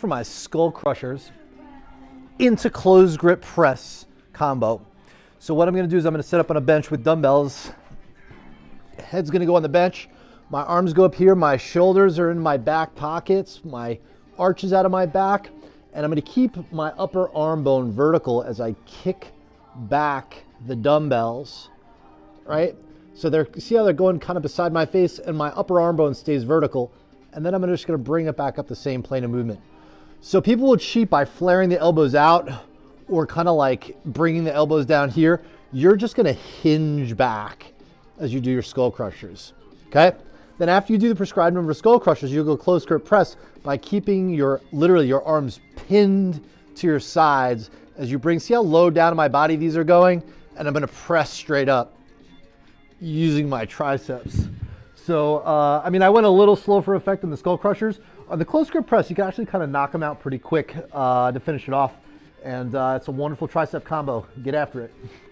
for my skull crushers into close grip press combo. So what I'm gonna do is I'm gonna set up on a bench with dumbbells. Head's gonna go on the bench. My arms go up here, my shoulders are in my back pockets, my arches out of my back, and I'm gonna keep my upper arm bone vertical as I kick back the dumbbells, right? So they're, see how they're going kind of beside my face and my upper arm bone stays vertical. And then I'm just gonna bring it back up the same plane of movement. So people will cheat by flaring the elbows out or kind of like bringing the elbows down here. You're just gonna hinge back as you do your skull crushers, okay? Then after you do the prescribed number of skull crushers, you'll go close grip press by keeping your, literally your arms pinned to your sides as you bring, see how low down my body these are going? And I'm gonna press straight up using my triceps. So, uh, I mean, I went a little slow for effect on the skull crushers. On the close grip press, you can actually kind of knock them out pretty quick uh, to finish it off. And uh, it's a wonderful tricep combo. Get after it.